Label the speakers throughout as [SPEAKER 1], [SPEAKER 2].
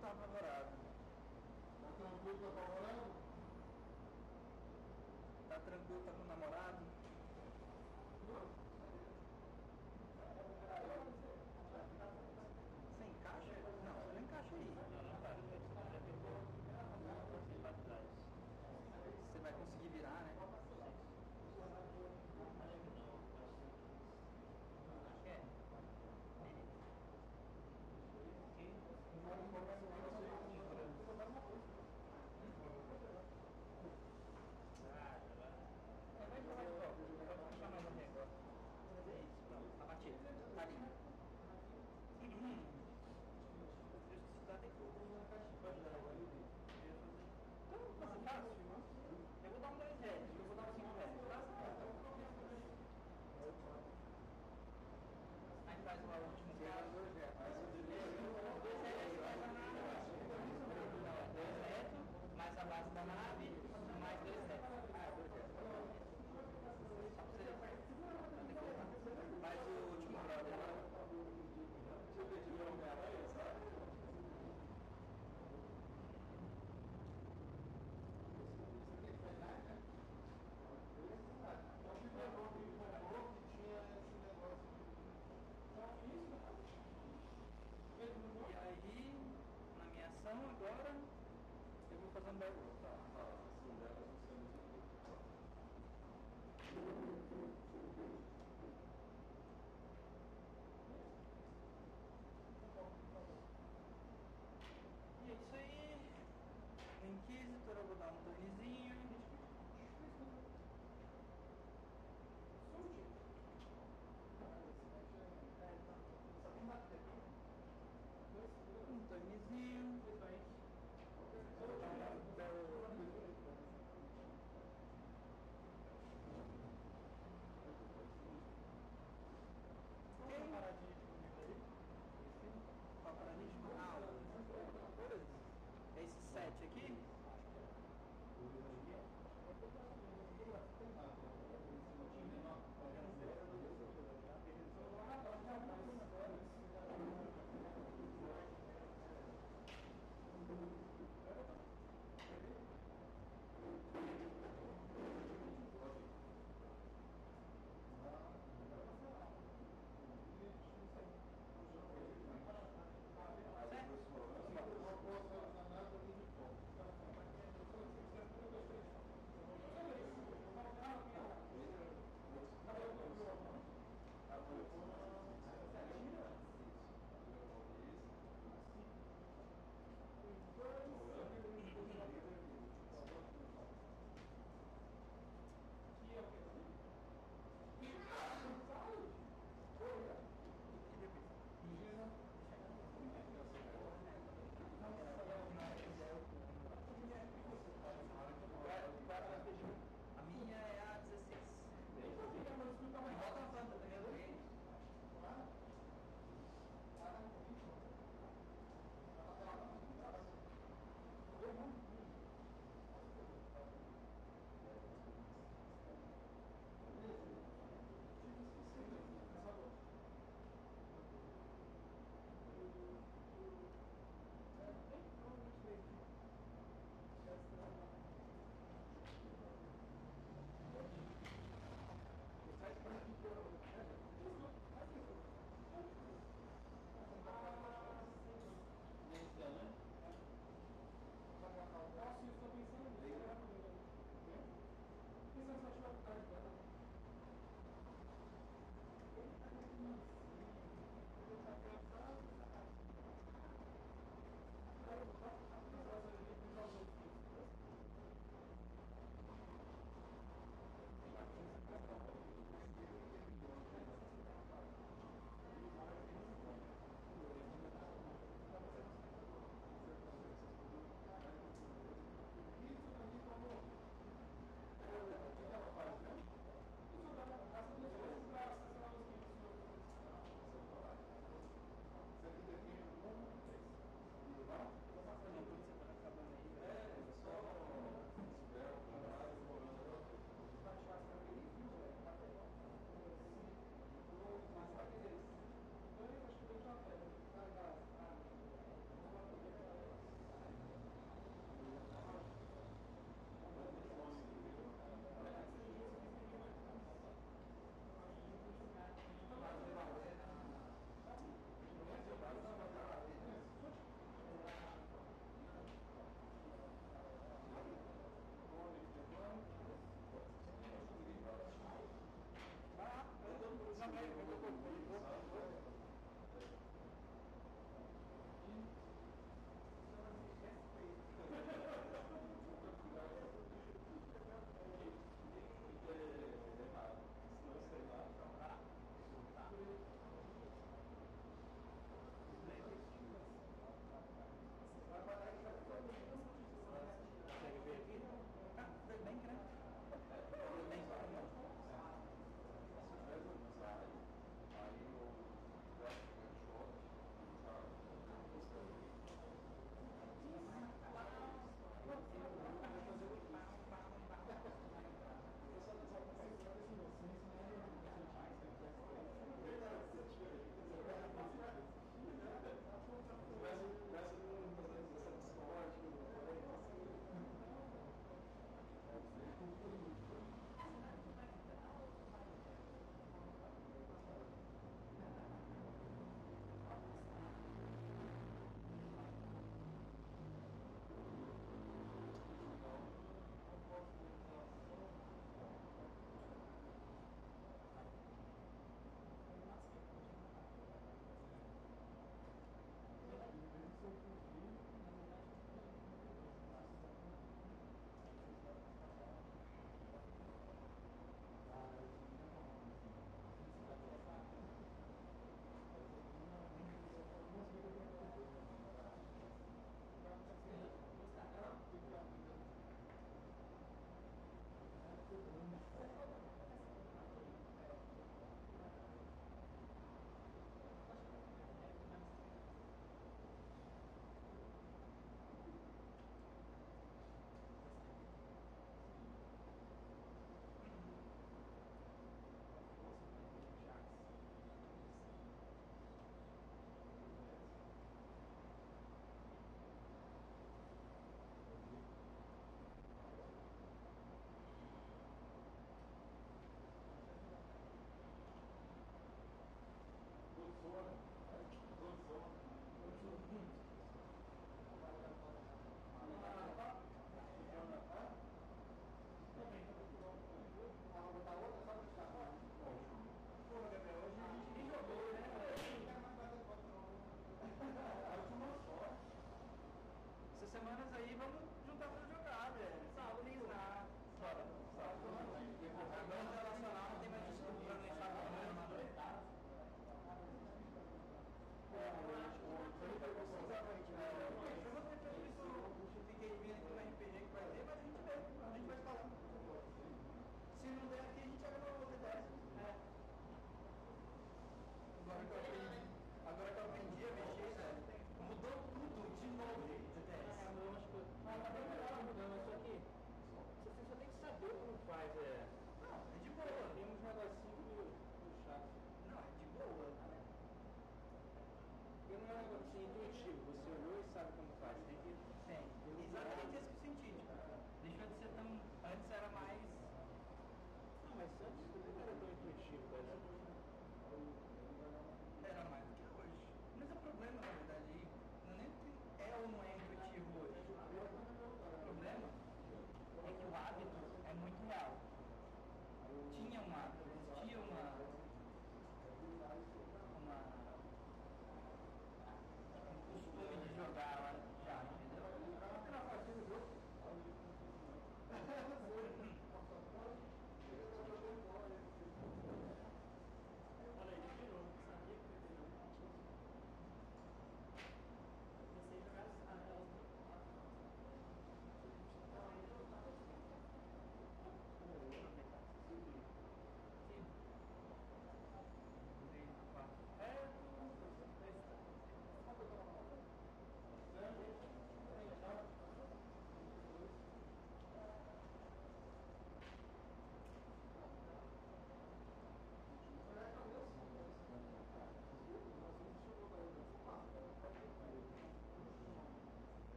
[SPEAKER 1] tranquilo, tá apavorado.
[SPEAKER 2] Tá tranquilo, tá apavorado?
[SPEAKER 1] Tá tranquilo, tá com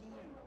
[SPEAKER 3] 经验吧。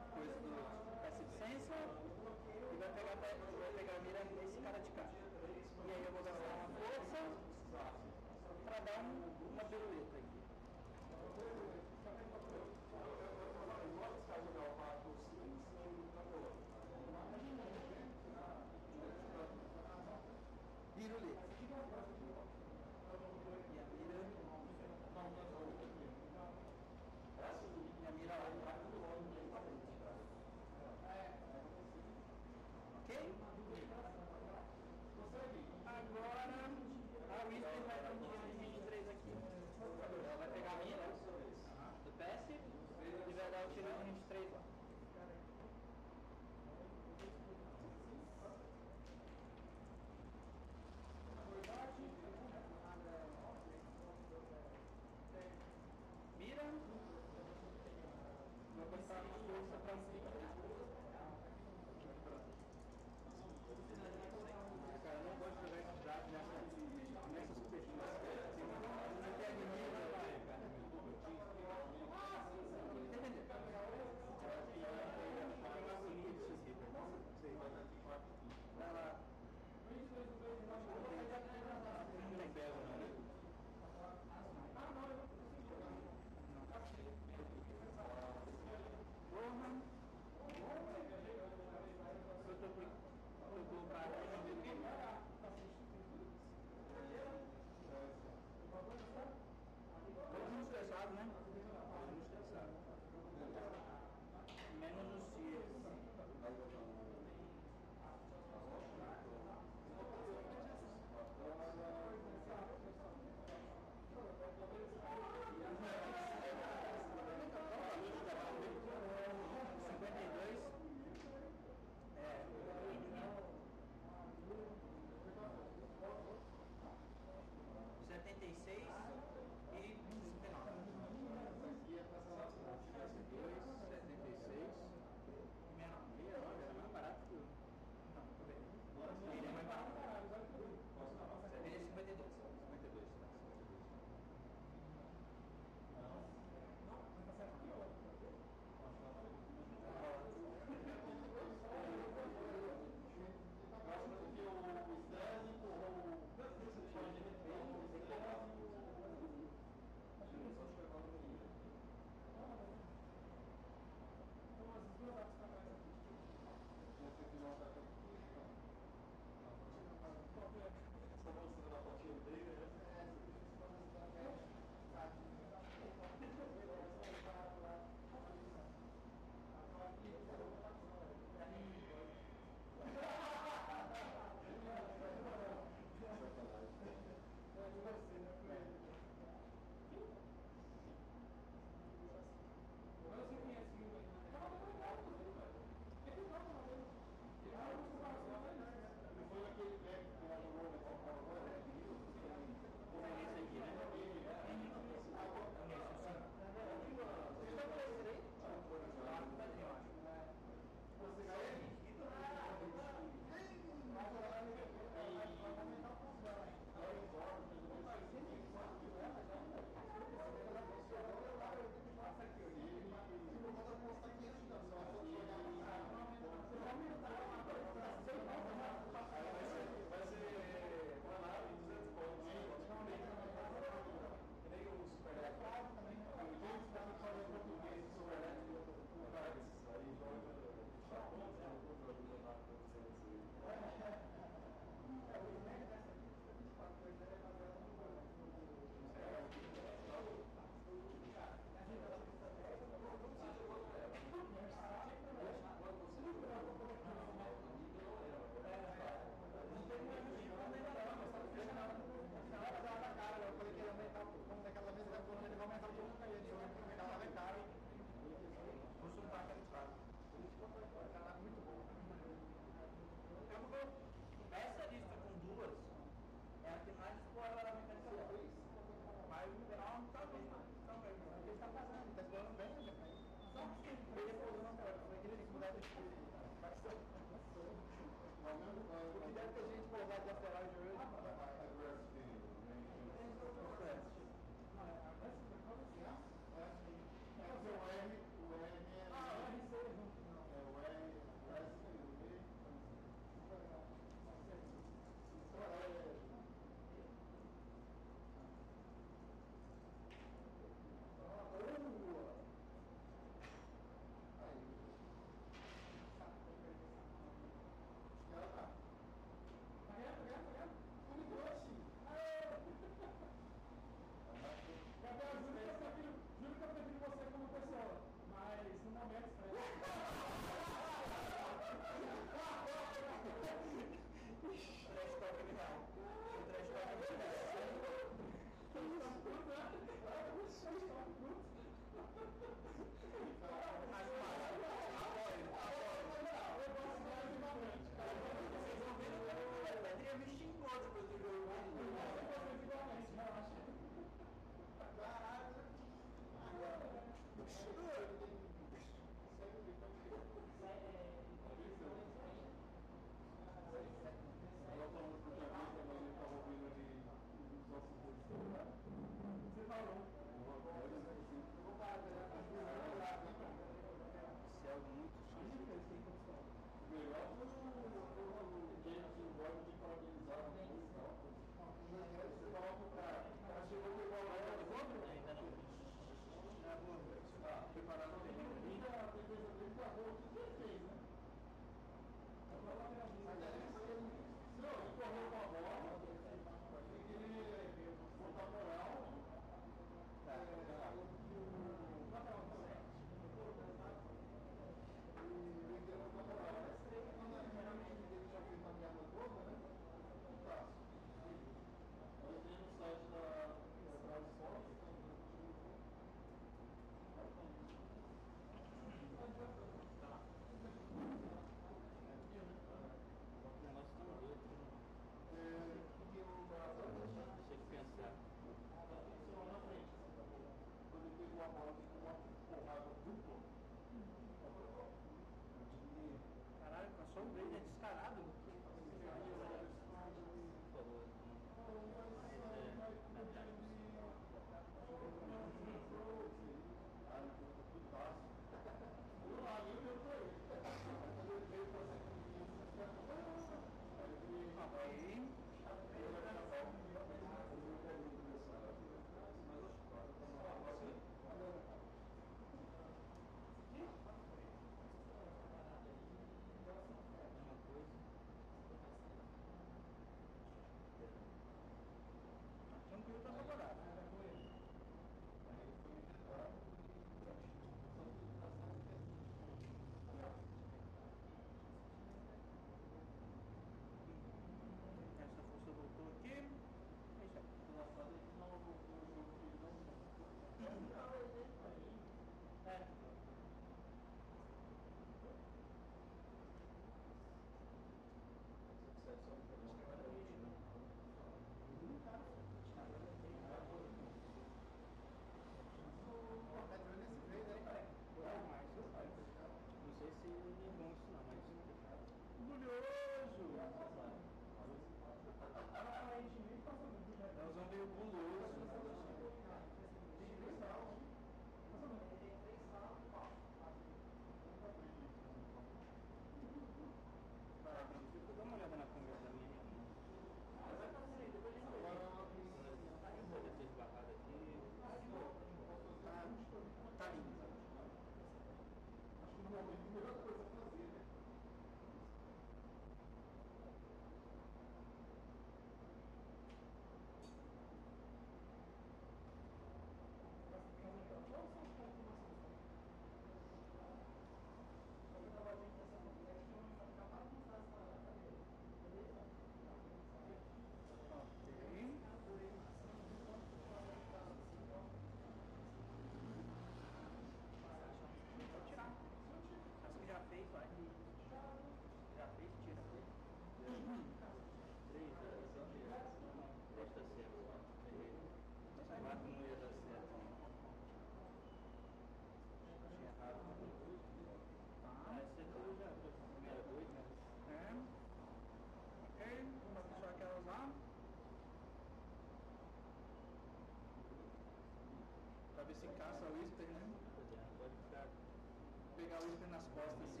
[SPEAKER 3] Whisper
[SPEAKER 4] nas costas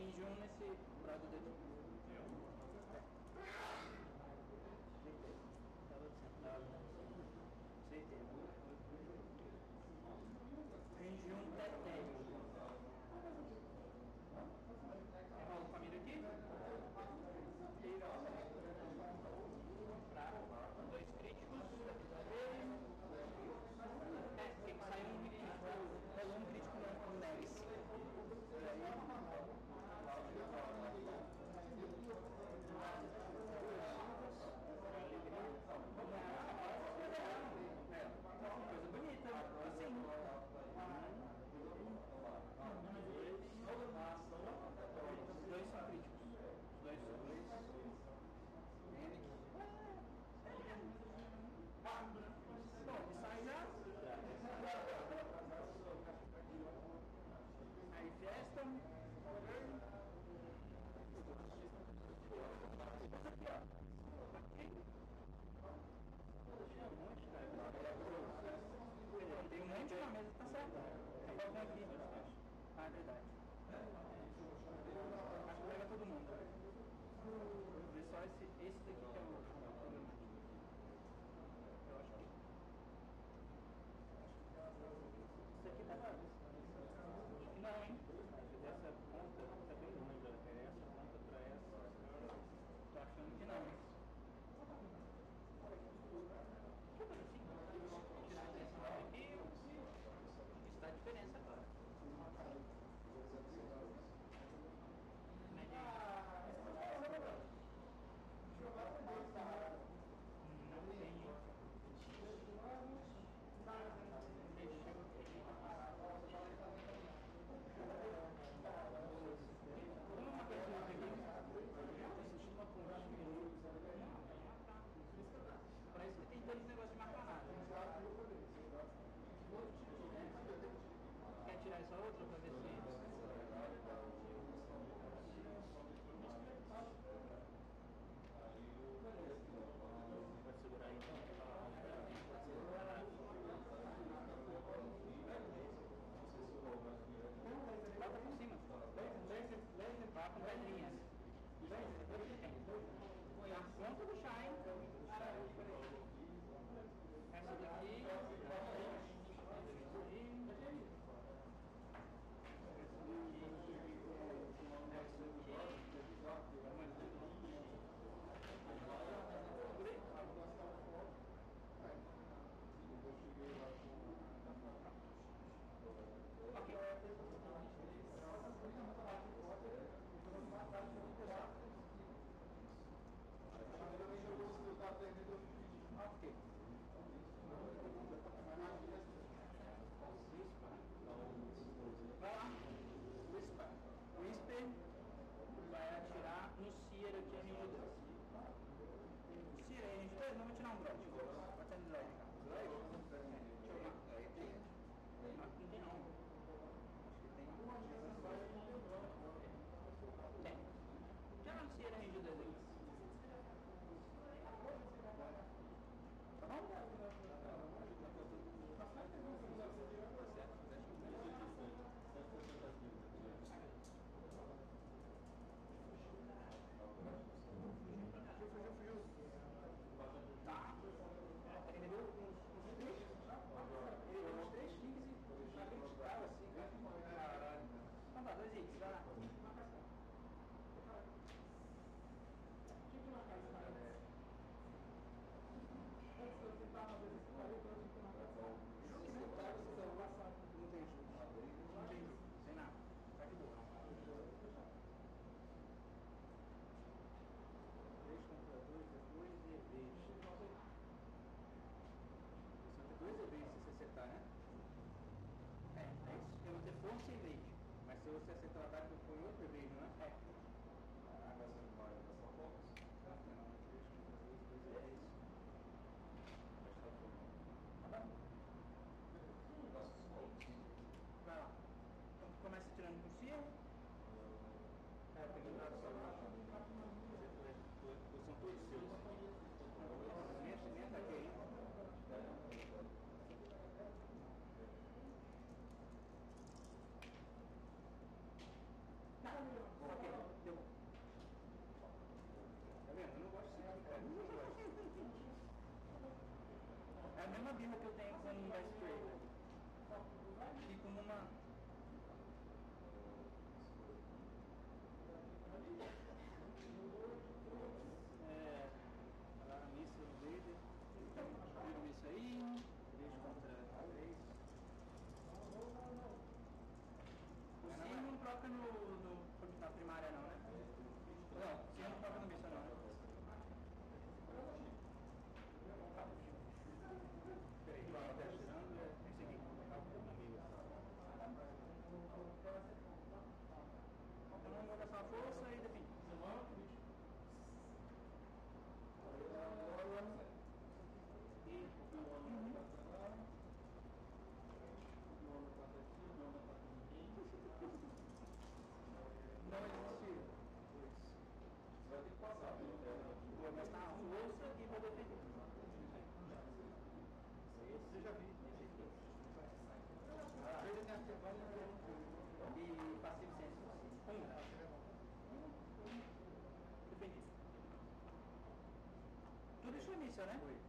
[SPEAKER 4] Finge um nesse braço do dedo. tiene que Tudo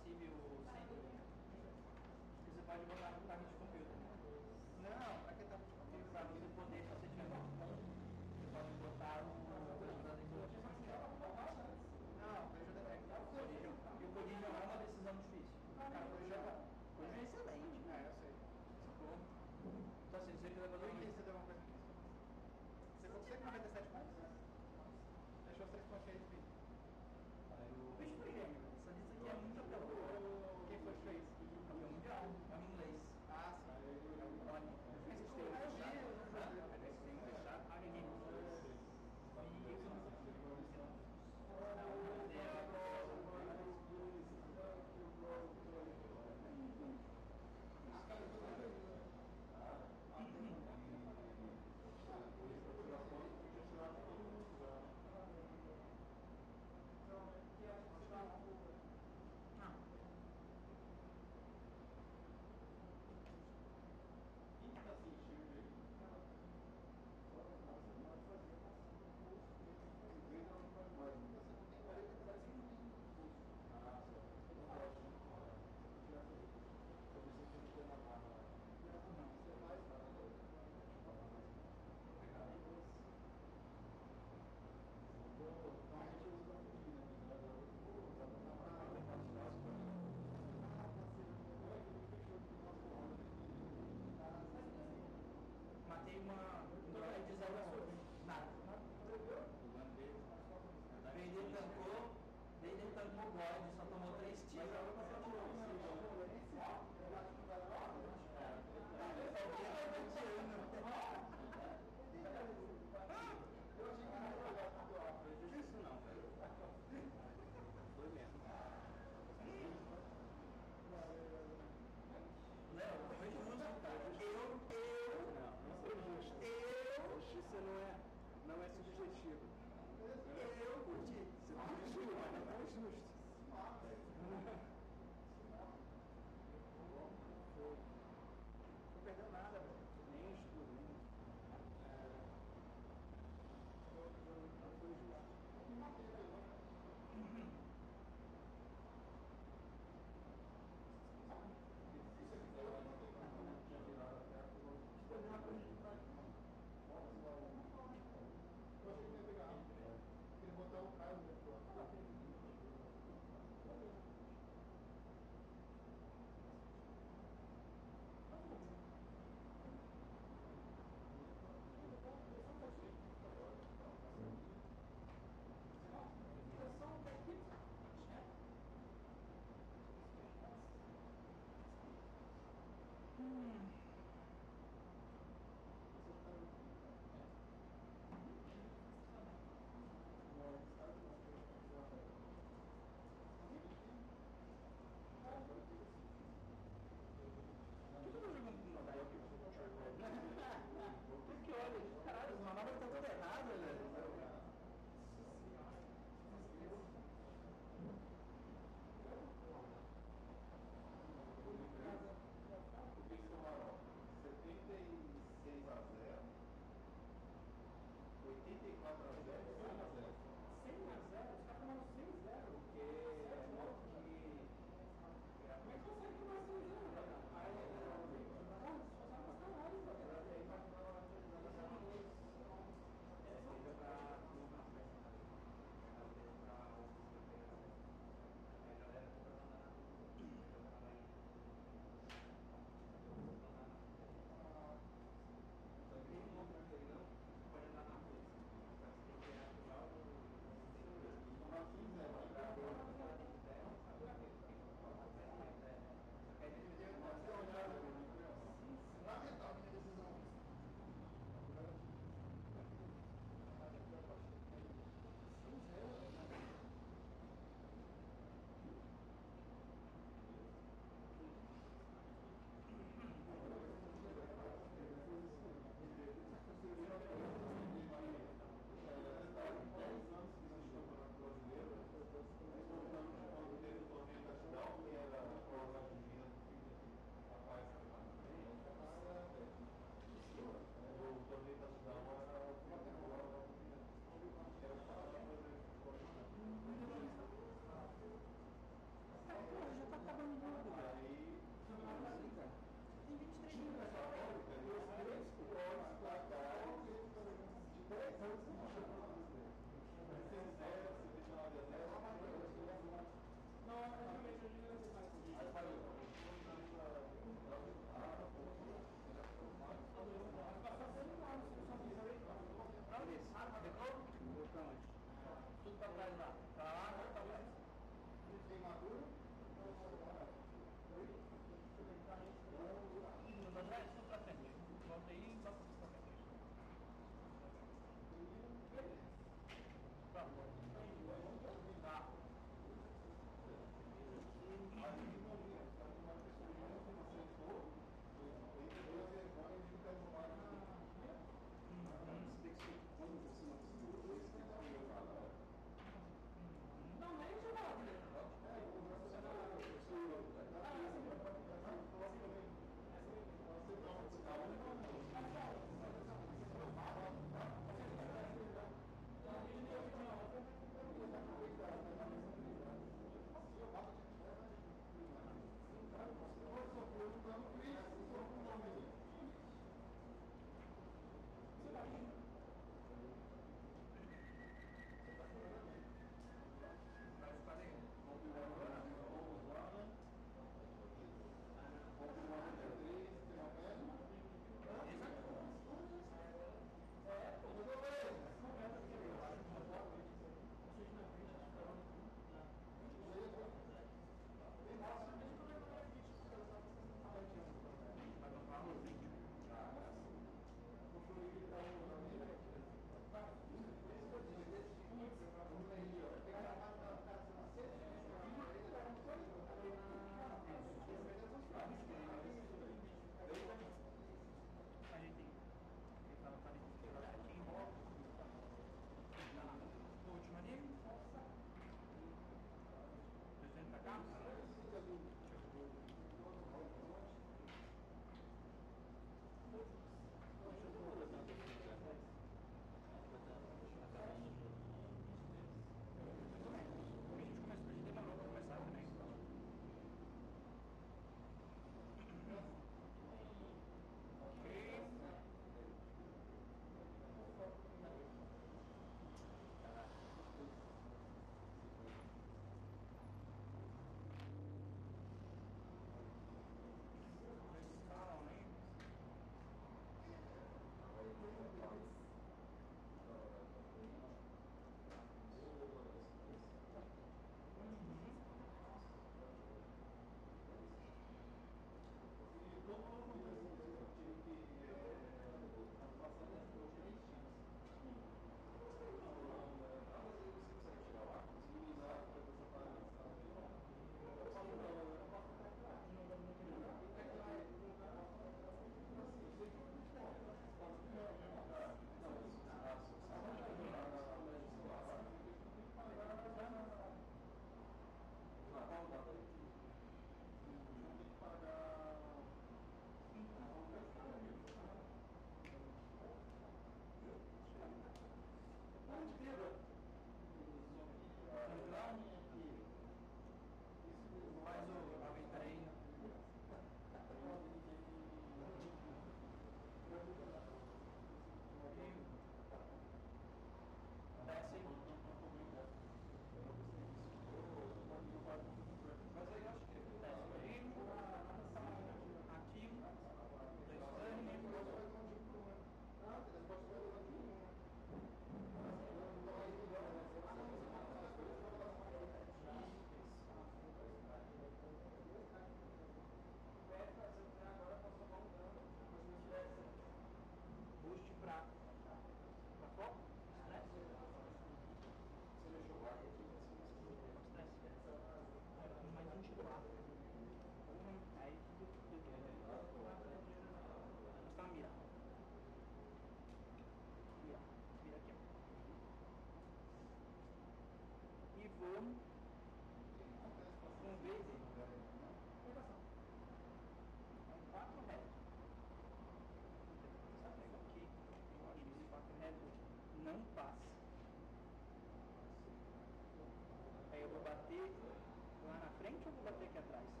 [SPEAKER 5] tem
[SPEAKER 4] como bater aqui atrás.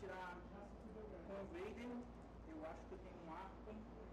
[SPEAKER 6] tirar com
[SPEAKER 4] o Vader, eu acho que eu tenho um arco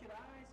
[SPEAKER 4] tirar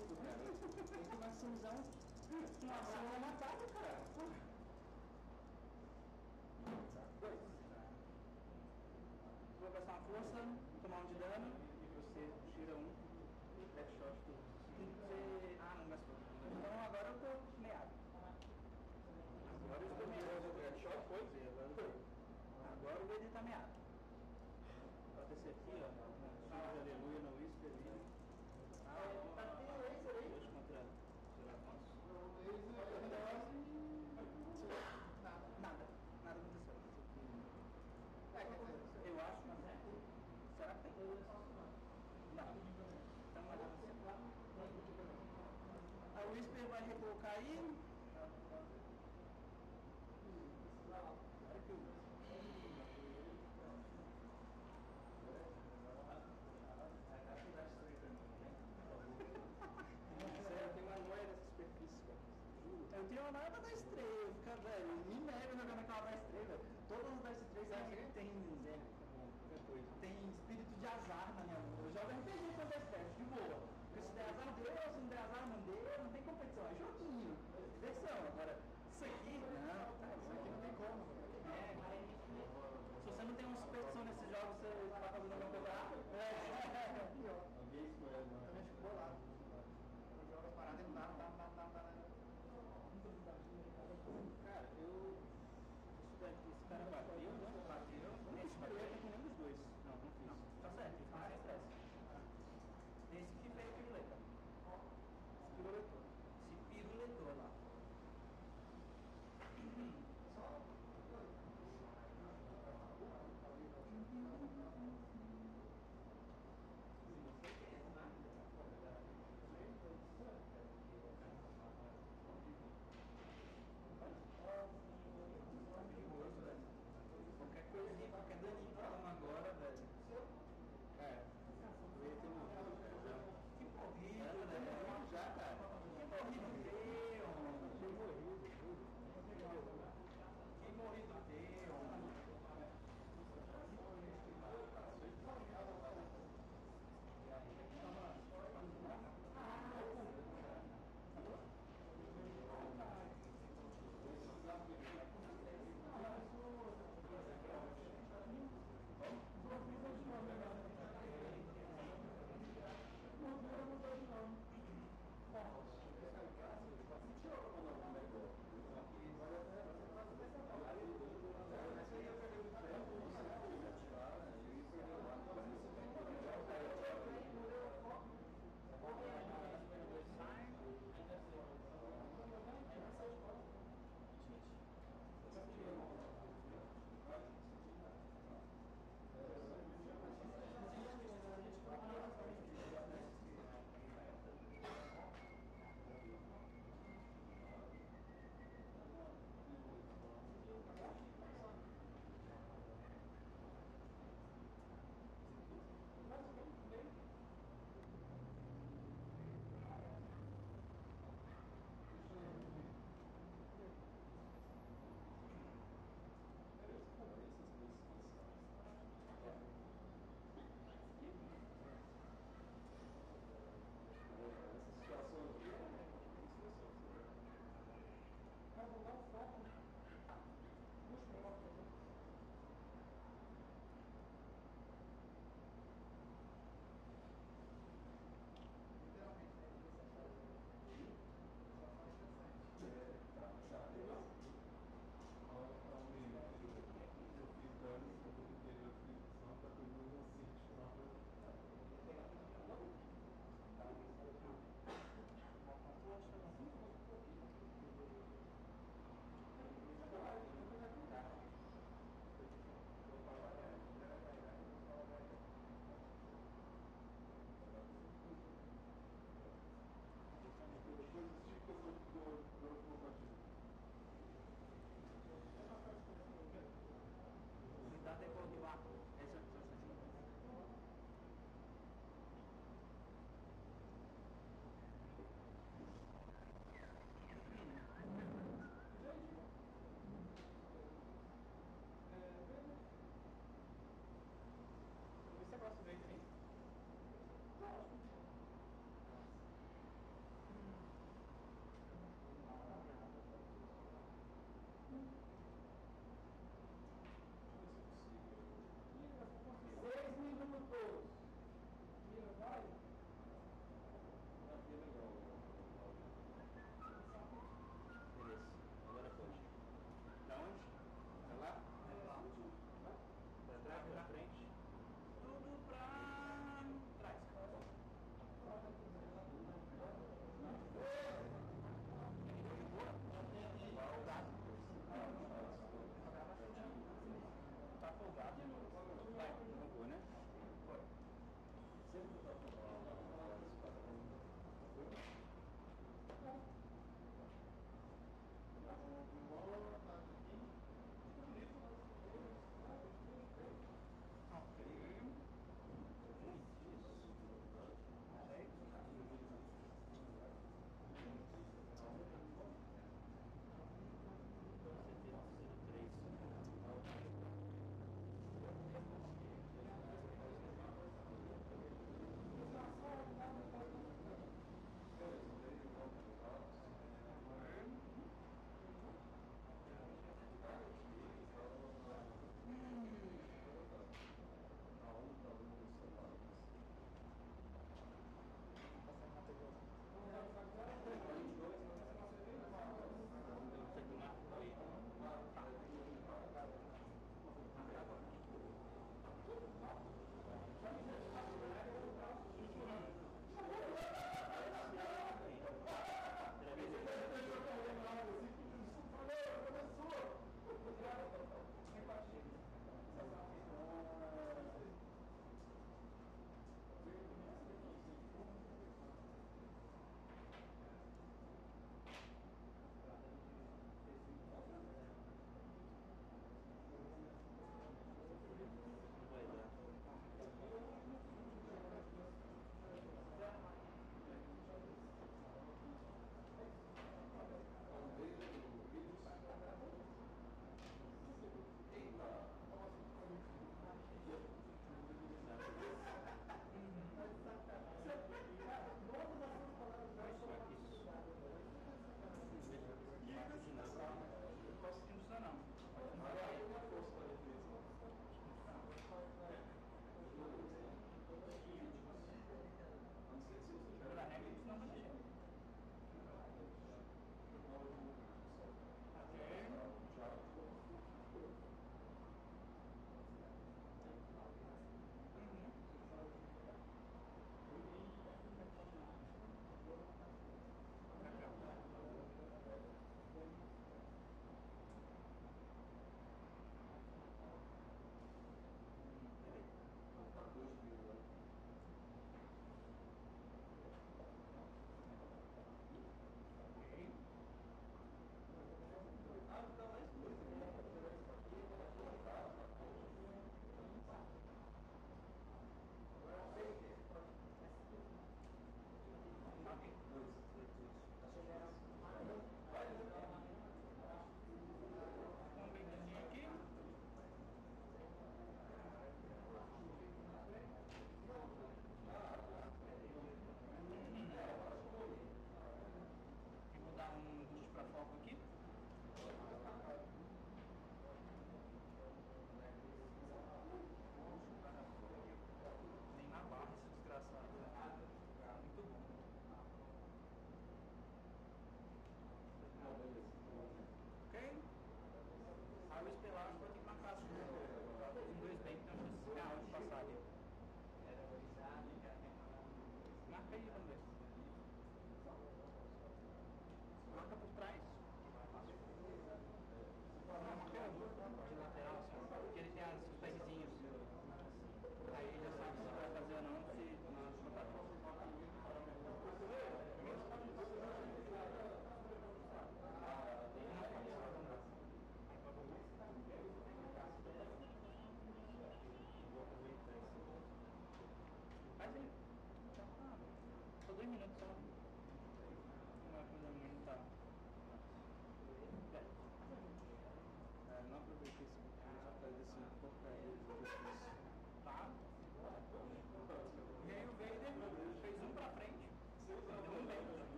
[SPEAKER 4] tudo, cara.
[SPEAKER 6] Tem que
[SPEAKER 4] maximizar um. Maximizar um ataque, cara. Vou gastar uma força, tomar um de dano e você tira um e headshot tudo. Você... Ah, não gastou. Então agora eu tô meado. Agora eu estou meado.
[SPEAKER 2] O headshot
[SPEAKER 4] foi? Agora o dedo tá meado. cocaína,